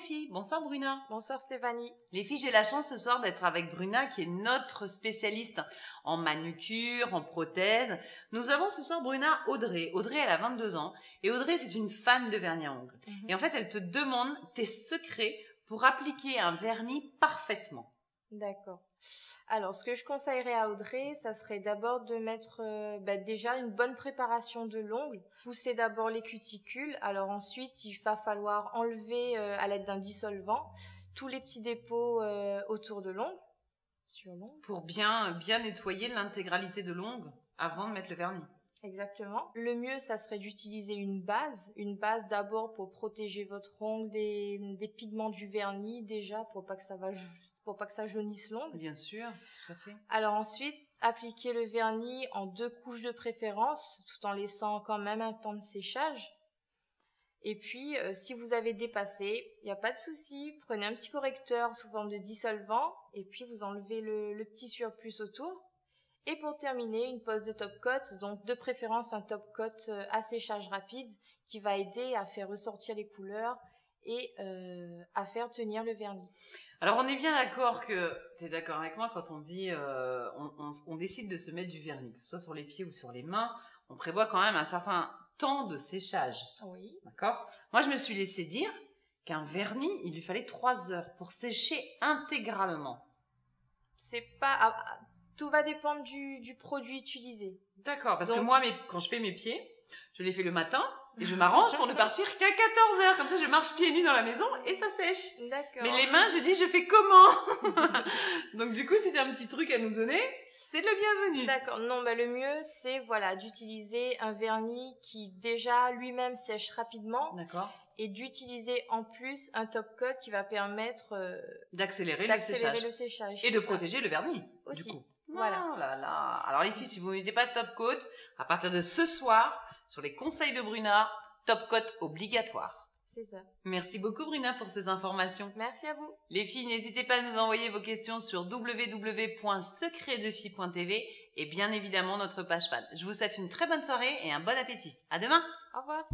filles. Bonsoir Bruna. Bonsoir Stéphanie. Les filles, j'ai la chance ce soir d'être avec Bruna qui est notre spécialiste en manucure, en prothèse. Nous avons ce soir Bruna Audrey. Audrey, elle a 22 ans et Audrey, c'est une fan de vernis à ongles. Mhm. Et en fait, elle te demande tes secrets pour appliquer un vernis parfaitement. D'accord. Alors, ce que je conseillerais à Audrey, ça serait d'abord de mettre euh, bah, déjà une bonne préparation de l'ongle. Pousser d'abord les cuticules. Alors ensuite, il va falloir enlever euh, à l'aide d'un dissolvant tous les petits dépôts euh, autour de l'ongle. Sur l'ongle. Pour bien, bien nettoyer l'intégralité de l'ongle avant de mettre le vernis. Exactement. Le mieux, ça serait d'utiliser une base. Une base d'abord pour protéger votre ongle des, des pigments du vernis déjà pour pas que ça va pour pas que ça jaunisse l'ongle. Bien sûr, tout à fait. Alors ensuite, appliquer le vernis en deux couches de préférence, tout en laissant quand même un temps de séchage. Et puis, euh, si vous avez dépassé, il n'y a pas de souci, prenez un petit correcteur sous forme de dissolvant, et puis vous enlevez le, le petit surplus autour. Et pour terminer, une pose de top coat, donc de préférence un top coat euh, à séchage rapide, qui va aider à faire ressortir les couleurs et euh, à faire tenir le vernis. Alors on est bien d'accord que tu es d'accord avec moi quand on dit euh, on, on, on, décide de se mettre du vernis, que ce soit sur les pieds ou sur les mains, on prévoit quand même un certain temps de séchage. Oui. D'accord? Moi je me suis laissé dire qu'un vernis, il lui fallait trois heures pour sécher intégralement. C'est pas ah, tout va dépendre du, du produit utilisé. D'accord, parce Donc, que moi mes, quand je fais mes pieds, je les fais le matin et je m'arrange pour ne partir qu'à 14 heures. Comme ça, je marche pieds nus dans la maison et ça sèche. D'accord. Mais les mains, je dis, je fais comment? Donc du coup, si tu as un petit truc à nous donner, c'est le bienvenu. D'accord. Non, bah, le mieux, c'est voilà d'utiliser un vernis qui déjà lui-même sèche rapidement. D'accord. Et d'utiliser en plus un top coat qui va permettre euh, d'accélérer le séchage. le séchage. Et de protéger le vernis. Aussi. Du coup. Voilà. Oh là là. Alors les filles, si vous mettez pas de top coat, à partir de ce soir, sur les conseils de Bruna, top coat obligatoire. C'est ça. Merci beaucoup Bruna pour ces informations. Merci à vous. Les filles, n'hésitez pas à nous envoyer vos questions sur www.secretdefilles.tv et bien évidemment notre page fan. Je vous souhaite une très bonne soirée et un bon appétit. À demain. Au revoir.